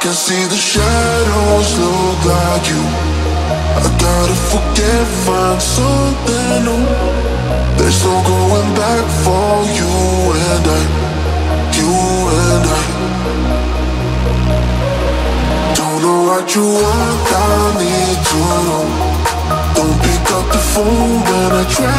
Can see the shadows look like you. I gotta forget, find something new. There's no going back for you and I, you and I. Don't know what you want, I need to know. Don't pick up the phone when I try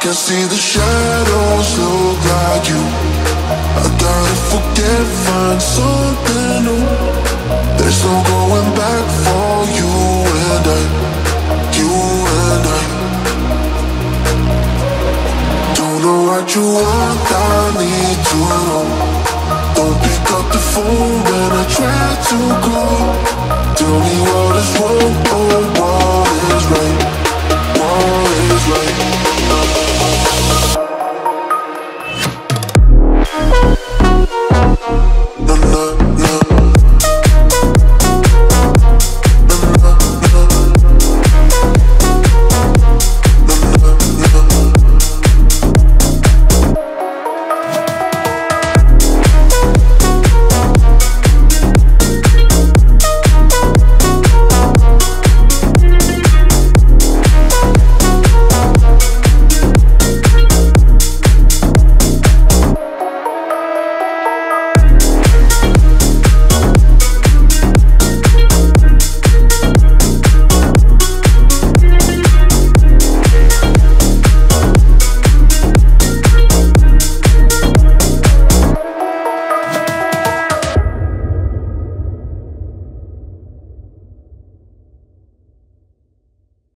can see the shadows look like you. I gotta forget, find something new. There's no going back for you and I, you and I. Don't know what you want, I need to know. Don't pick up the phone when I try to call. Tell me what is wrong,